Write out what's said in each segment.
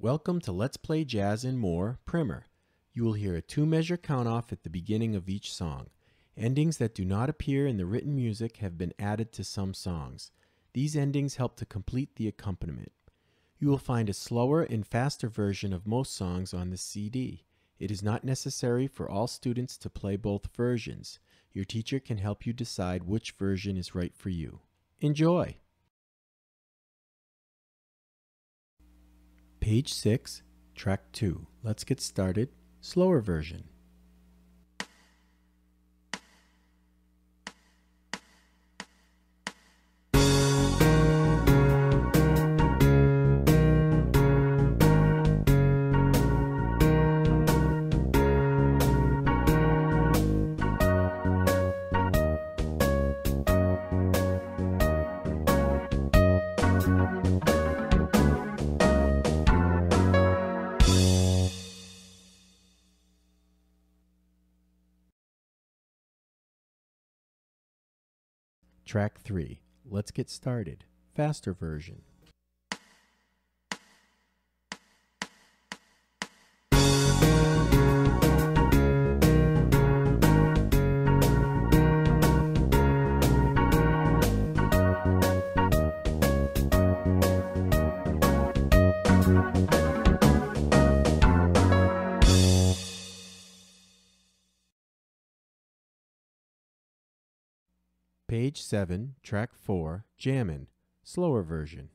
Welcome to Let's Play Jazz and More Primer. You will hear a two measure count off at the beginning of each song. Endings that do not appear in the written music have been added to some songs. These endings help to complete the accompaniment. You will find a slower and faster version of most songs on the CD. It is not necessary for all students to play both versions. Your teacher can help you decide which version is right for you. Enjoy! Page 6, Track 2. Let's get started. Slower version. Track 3. Let's get started. Faster version. Page 7, Track 4, Jammin', slower version.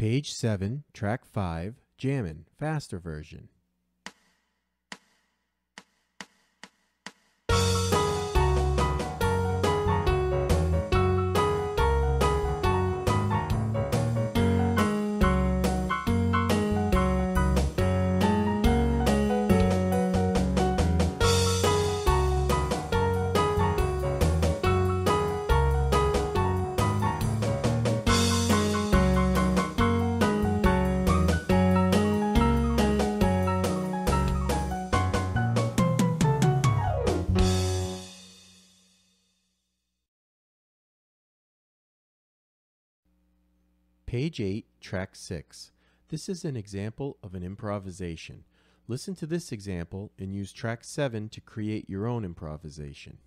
Page 7, Track 5, Jammin', faster version. Page 8, Track 6. This is an example of an improvisation. Listen to this example and use Track 7 to create your own improvisation.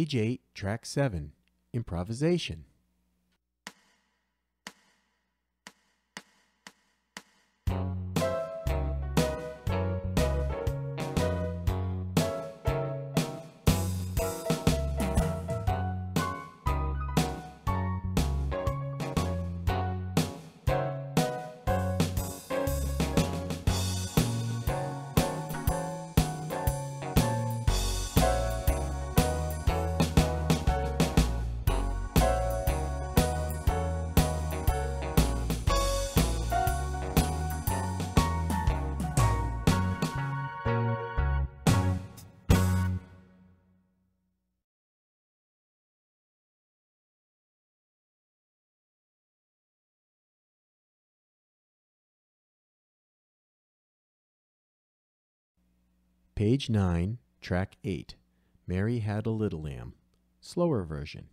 Page 8, Track 7, Improvisation. Page 9, track 8. Mary Had a Little Lamb. Slower version.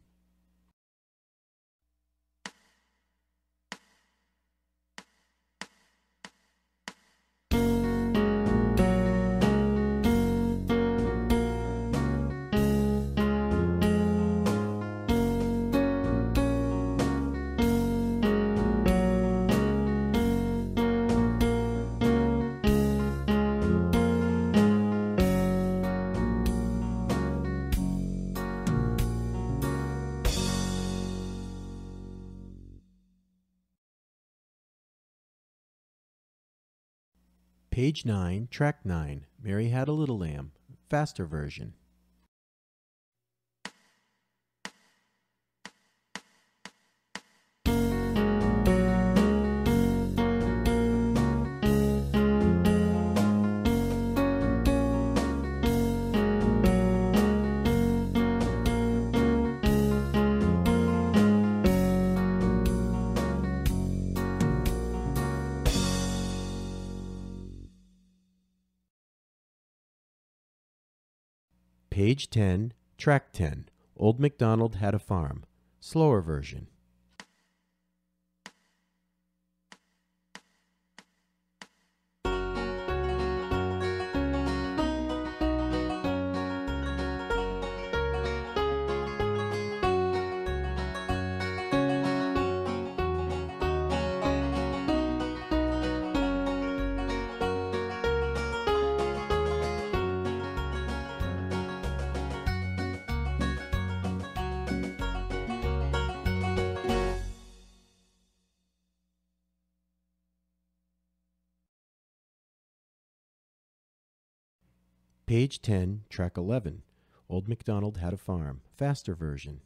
Page 9, track 9. Mary Had a Little Lamb. Faster version. Page 10, track 10. Old MacDonald Had a Farm. Slower version. Page 10, track 11. Old MacDonald Had a Farm. Faster version.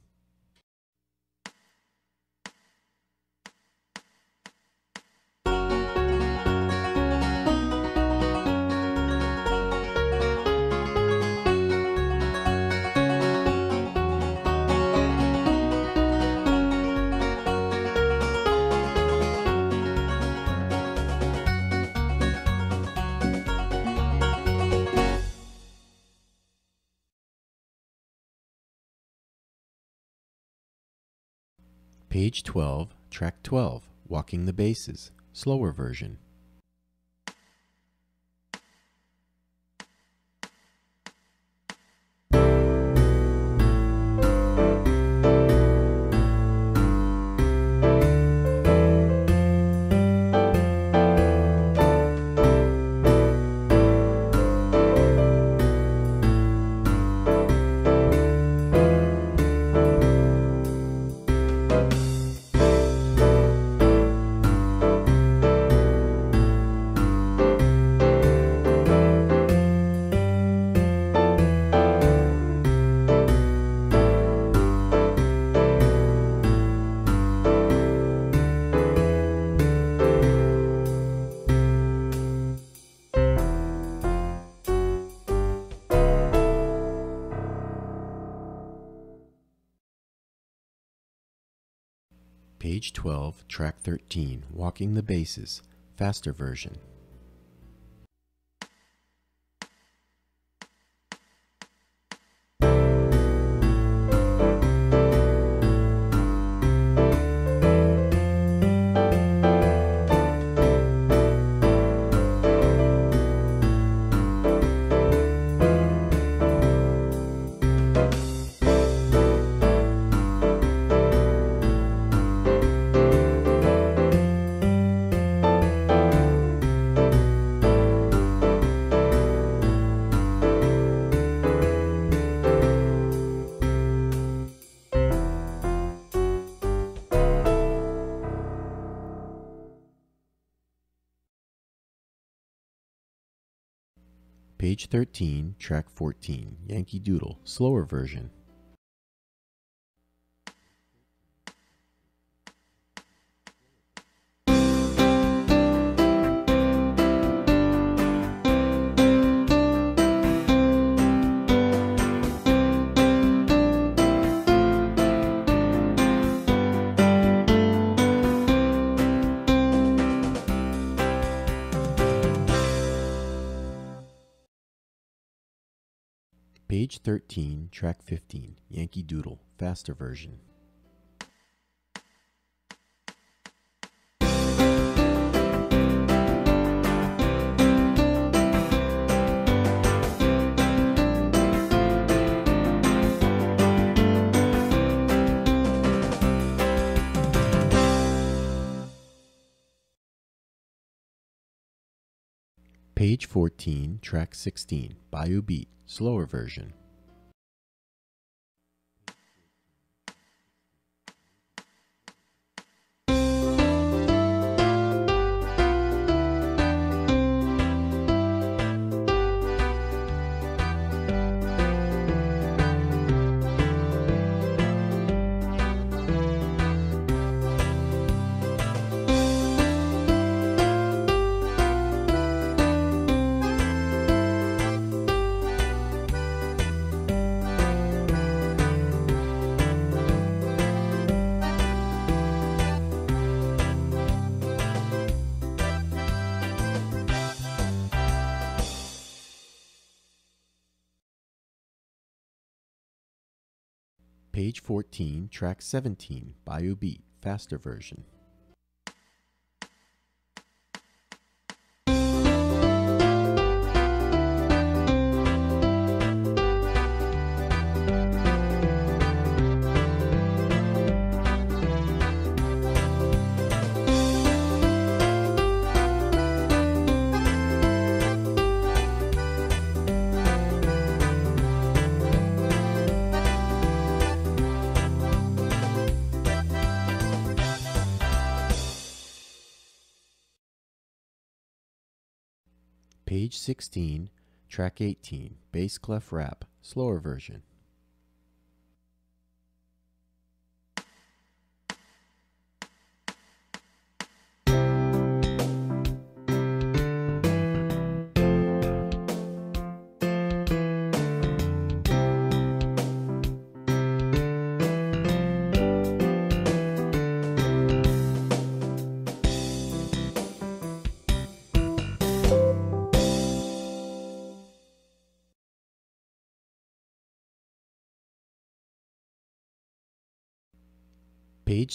Page 12, track 12. Walking the Bases. Slower version. 12, track 13. Walking the Bases. Faster version. Page 13, track 14. Yankee Doodle. Slower version. 13, track 15, Yankee Doodle, faster version. Page 14, track 16, Bayou Beat, slower version. Track 17, Bayou Beat, faster version. 16, track 18, bass clef rap, slower version.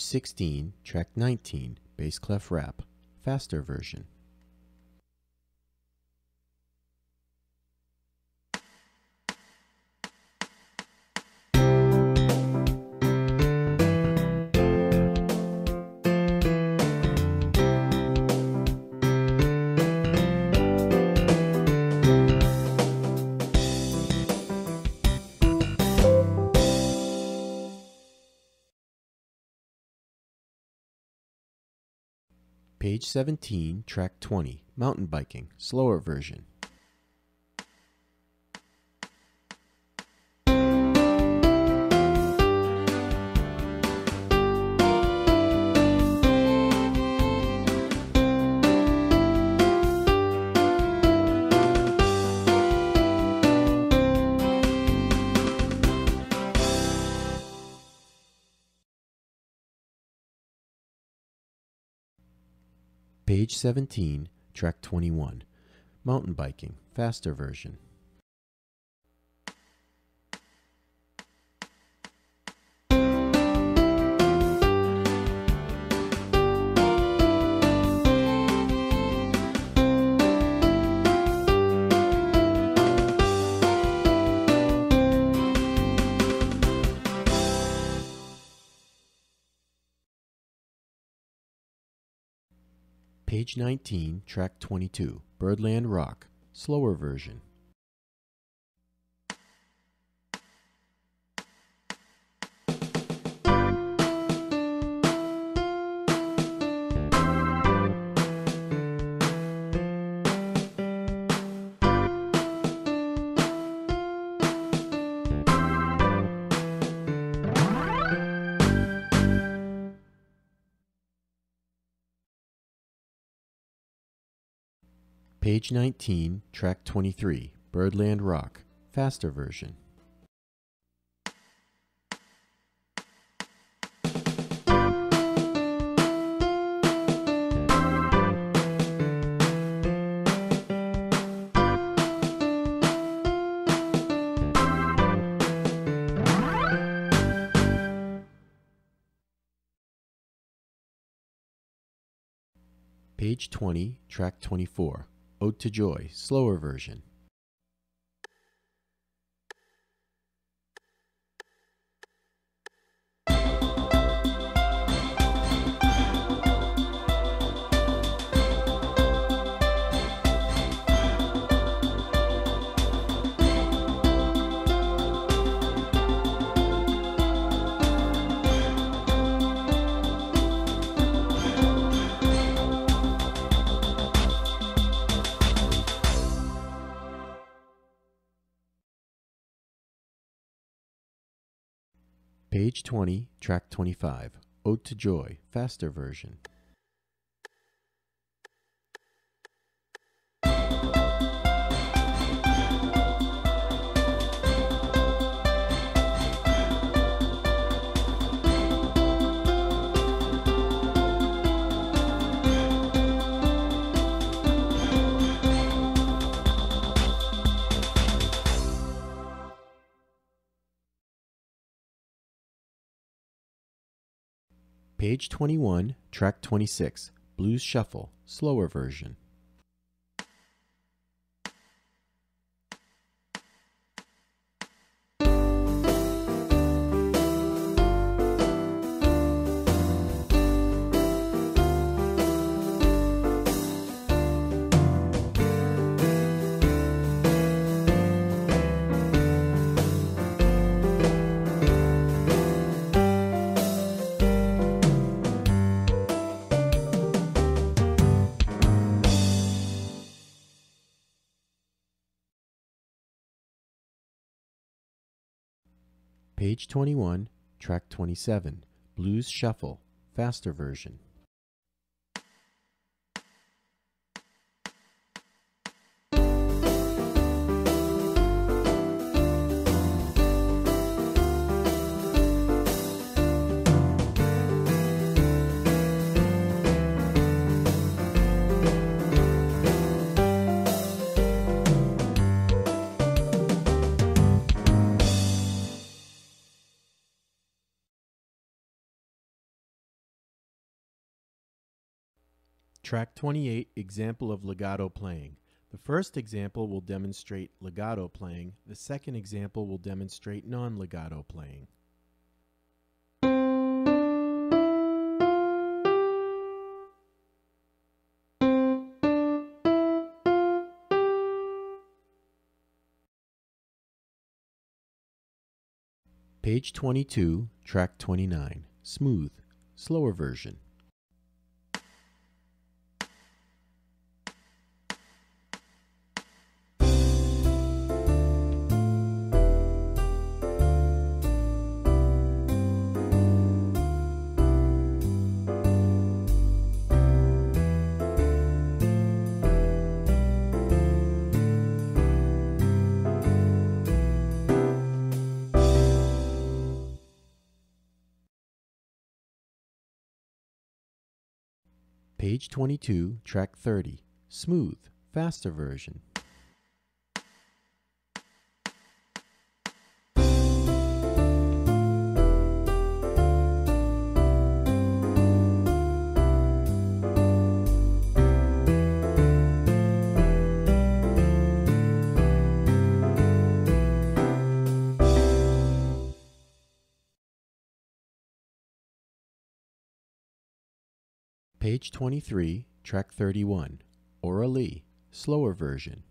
16, track 19, bass clef rap, faster version. Page 17, track 20, mountain biking, slower version. Page 17, track 21, mountain biking, faster version. 19, track 22, Birdland Rock, slower version. Page 19, track 23, Birdland Rock, faster version. Page 20, track 24. Ode to Joy, slower version. Page 20, track 25, Ode to Joy, faster version. Page 21, track 26, Blues Shuffle, slower version. Page 21, track 27, Blues Shuffle, faster version. Track 28, example of legato playing. The first example will demonstrate legato playing. The second example will demonstrate non-legato playing. Page 22, track 29, smooth, slower version. 22, track 30, smooth, faster version. Page 23, track 31, Aura Lee, slower version.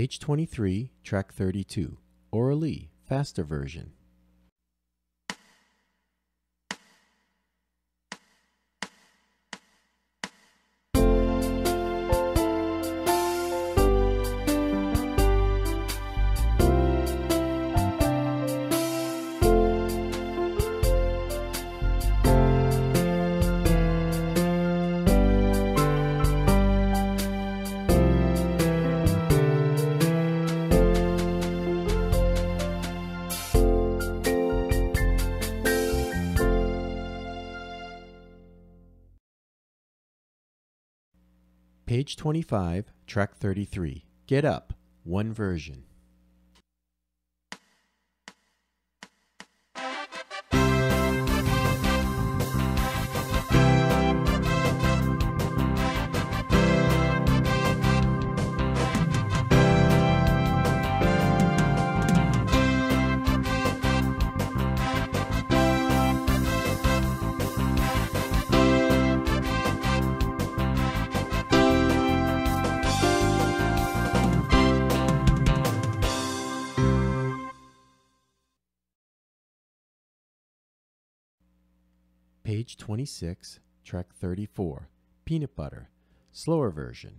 Page 23, track 32, Aura Lee, faster version. 25, track 33. Get Up, one version. Page 26, track 34. Peanut Butter, slower version.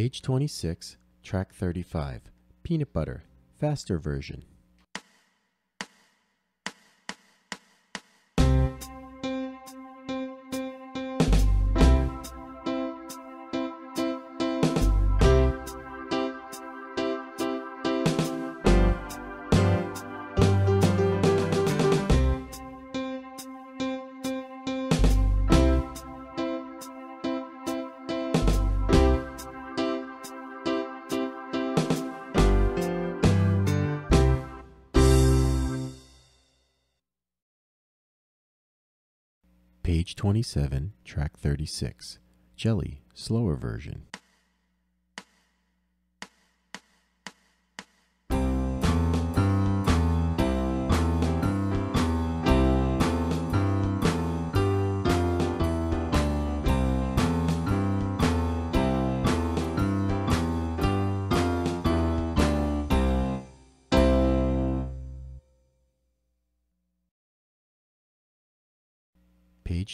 Page 26, track 35. Peanut Butter, faster version. Page 27, track 36. Jelly, slower version.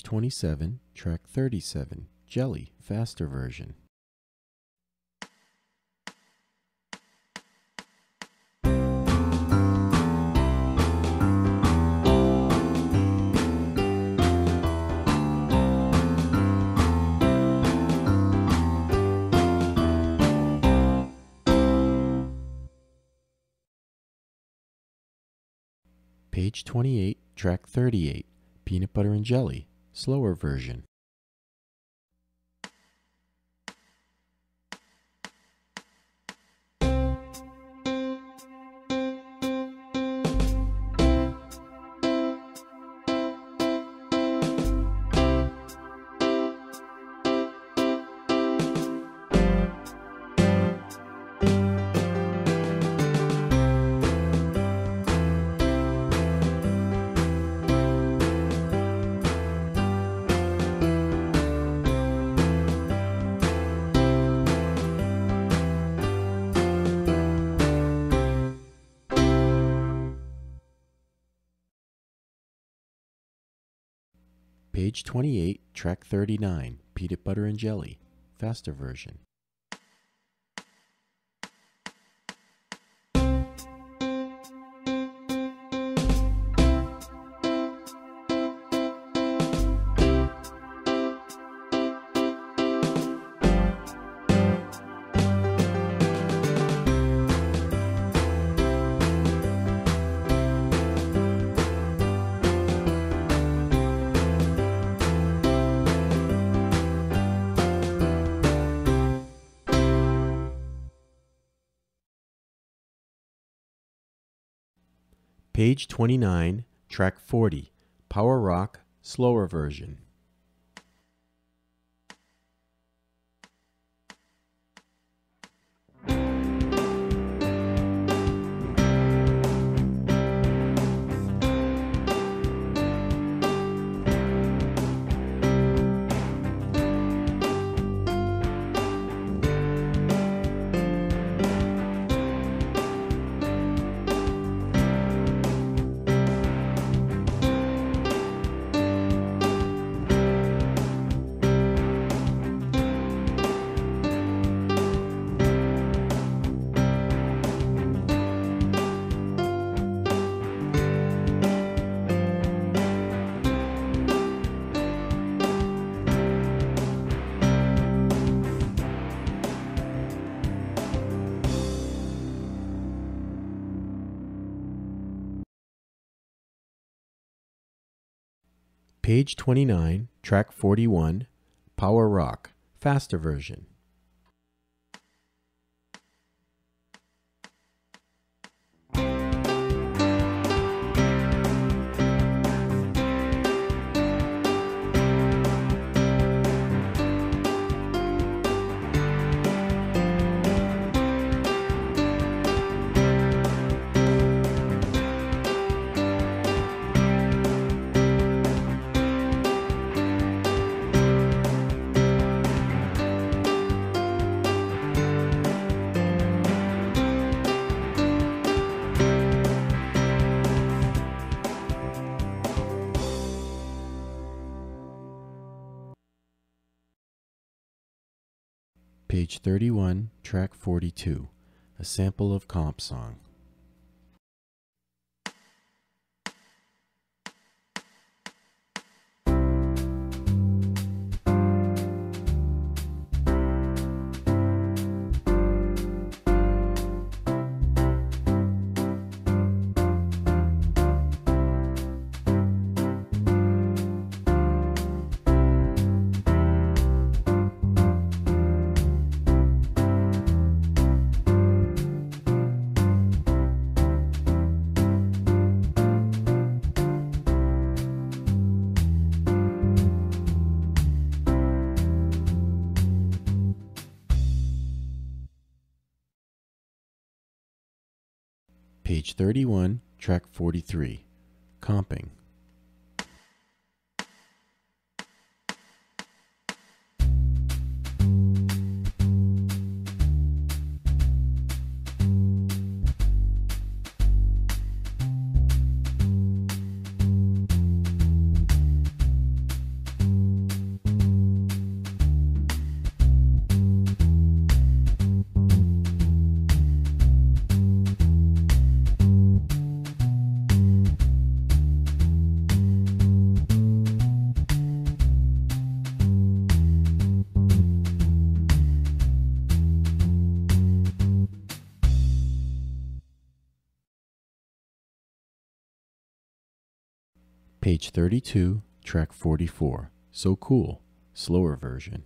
27, track 37. Jelly, faster version. Page 28, track 38. Peanut butter and jelly, slower version. Page 28, track 39. Peanut butter and jelly, faster version. Page 29, track 40. Power Rock, slower version. Page 29, track 41, Power Rock, faster version. Page 31, track 42, a sample of comp song. 31, track 43, comping. Page 32, track 44, So Cool, slower version.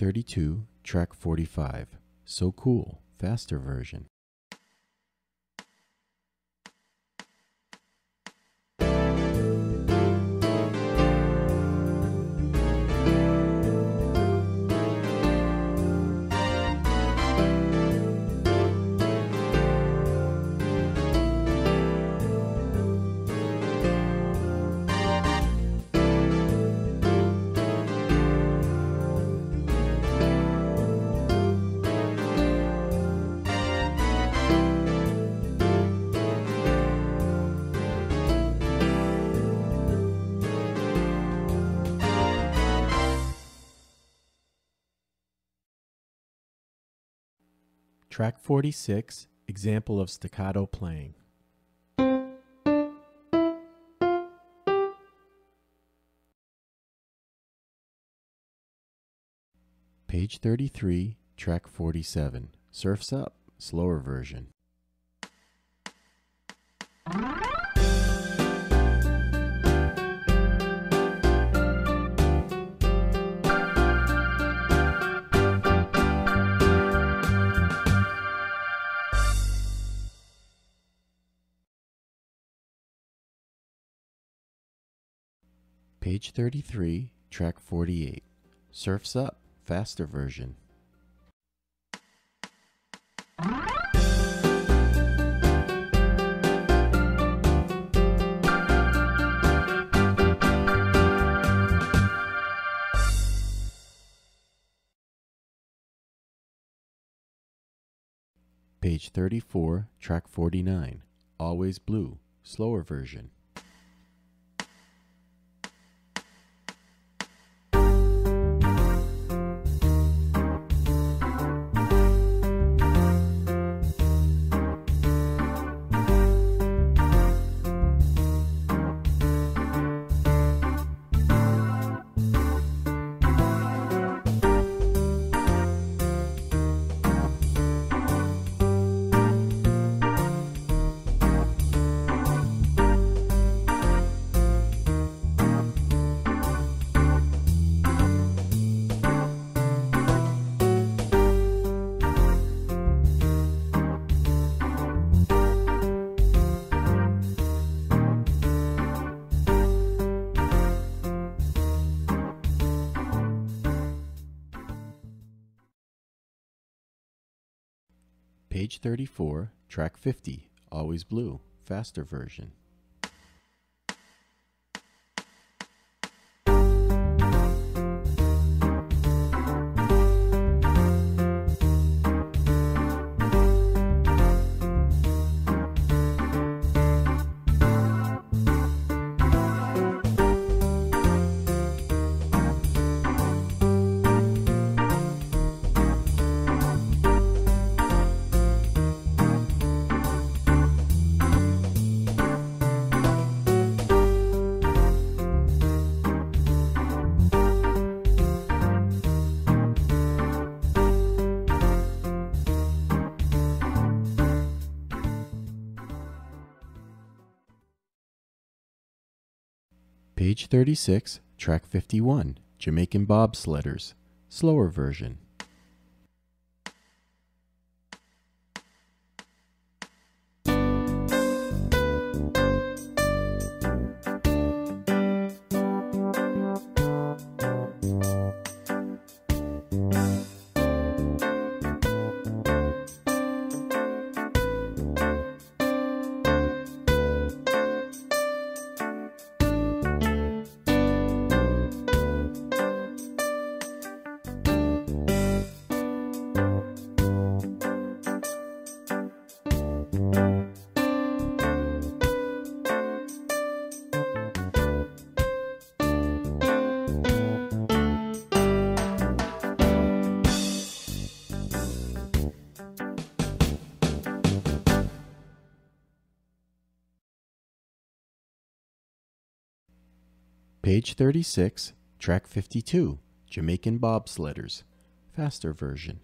32, track 45, So Cool, faster version. Track 46, example of staccato playing. Page 33, track 47, Surf's Up, slower version. Page 33, track 48. Surf's Up, faster version. Page 34, track 49, Always Blue, slower version. 34, track 50, Always Blue, faster version. Page 36, track 51, Jamaican Bobsledders, slower version. Page 36, track 52, Jamaican Bobsledders, faster version.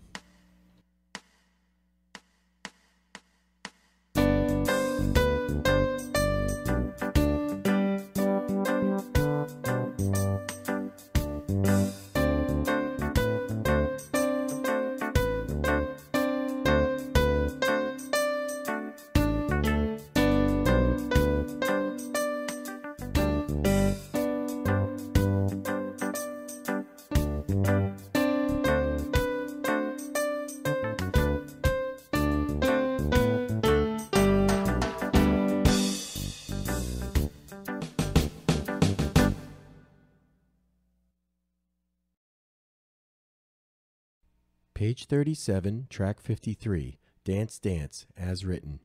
Page 37, track 53, Dance Dance, as written.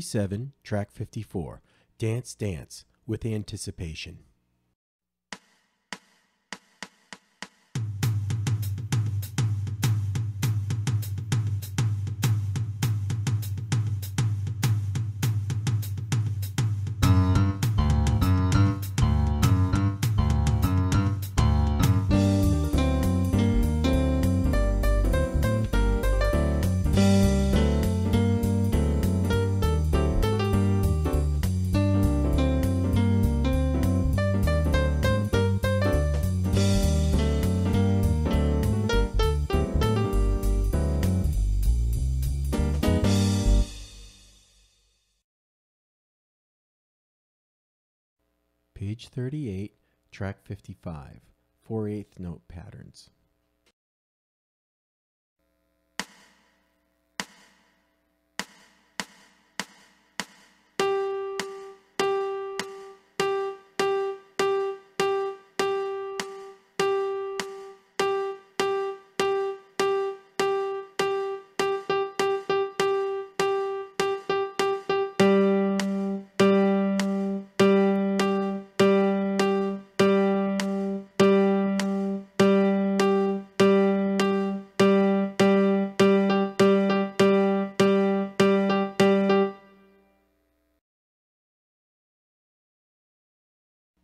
37, track 54, Dance Dance, with anticipation. Page 38, track 55, 4 8 note patterns.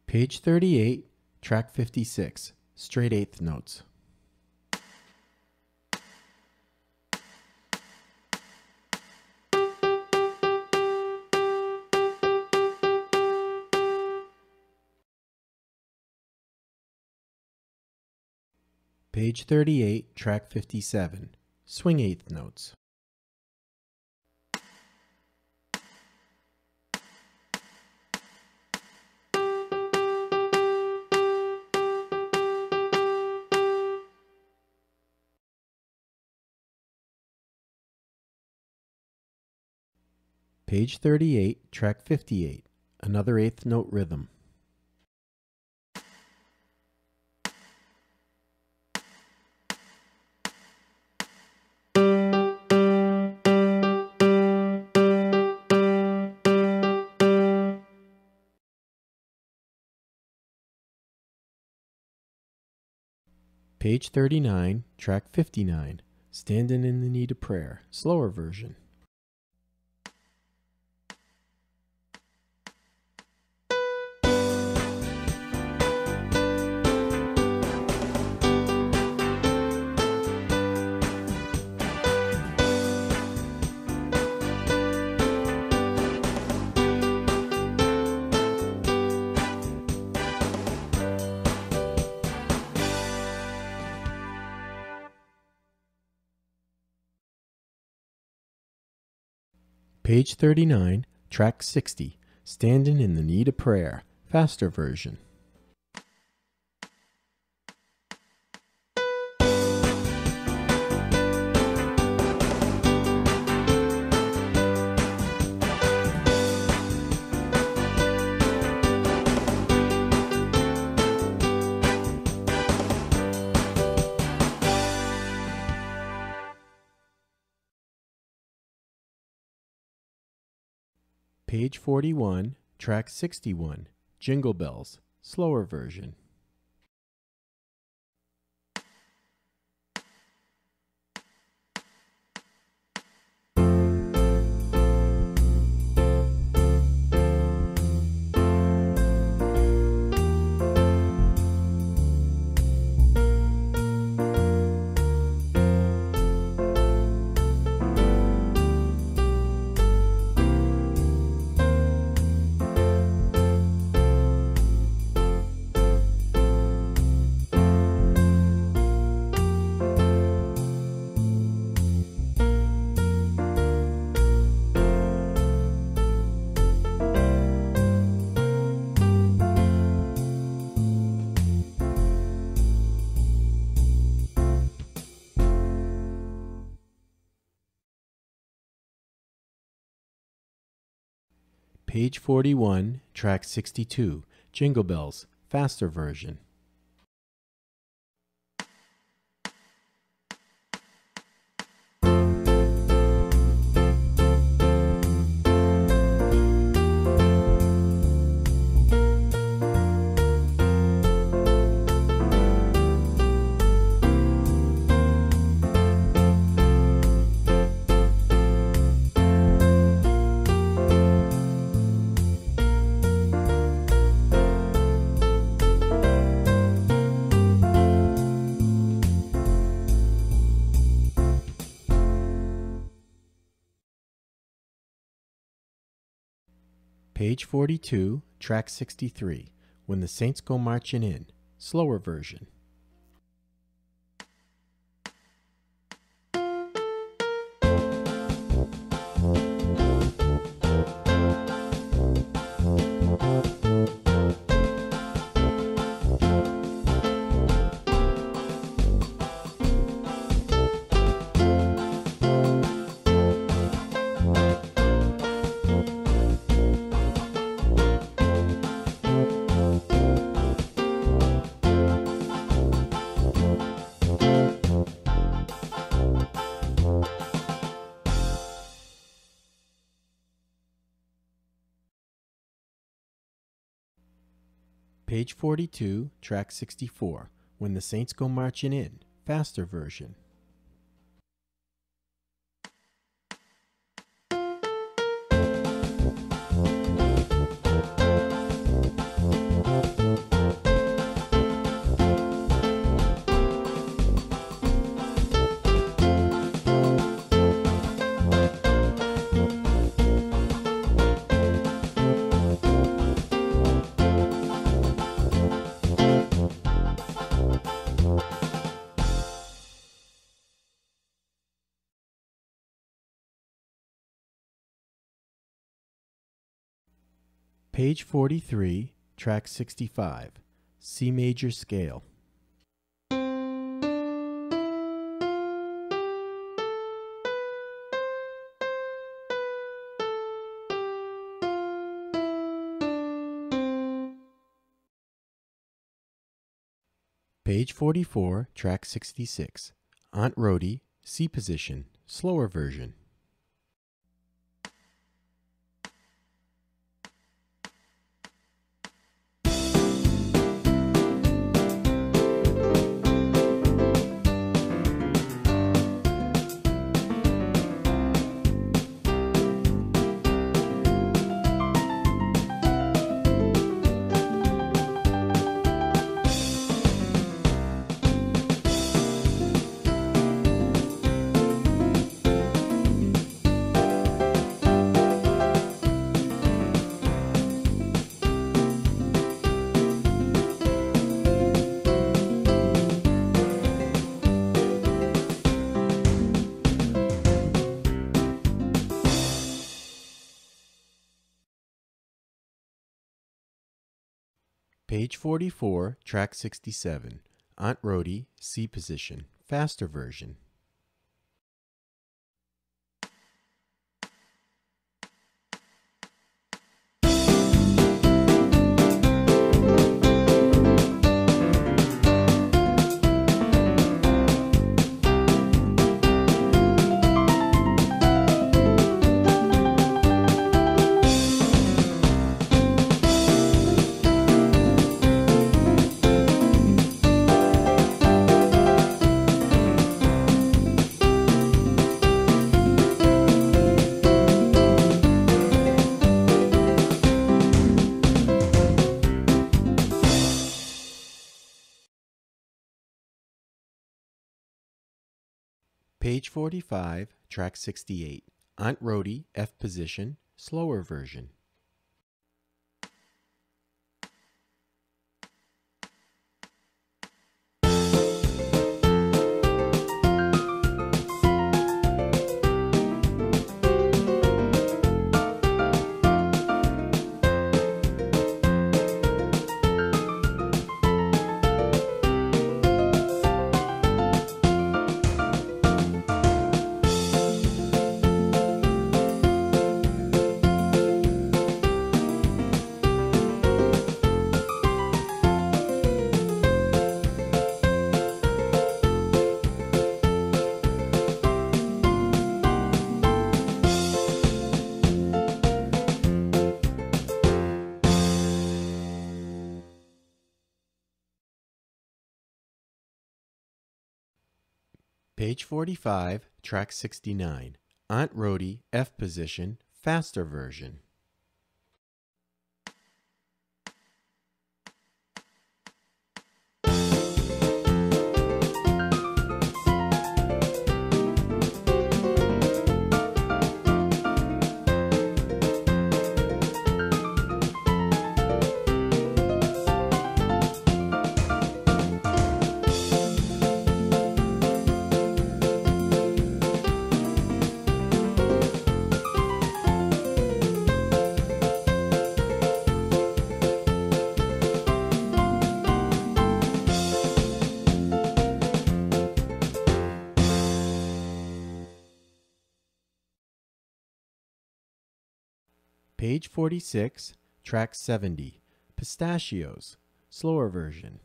Page 38, track 56, straight eighth notes. Page 38, track 57, swing eighth notes. Page 38, track 58, another eighth note rhythm. Page 39, track 59, Standing in the Need of Prayer, slower version. Page 39, track 60, Standing in the Need of Prayer, faster version. Page 41, track 61, Jingle Bells, slower version. Page 41, track 62, Jingle Bells, faster version. Page 42, track 63, When the Saints Go Marching In, slower version. Page 42, track 64, When the Saints Go Marching In, faster version. Page 43, track 65, C major scale. Page 44, track 66, Aunt Rhody, C position, slower version. Page 44, track 67, Aunt Rhody, C position, faster version. Page 45, track 68, Aunt Rhody, F position, slower version. Page 45, track 69, Aunt Rhody, F position, faster version. Page 46, track 70, Pistachios, slower version.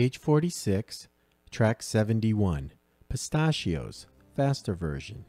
Page 46, track 71, Pistachios, faster version.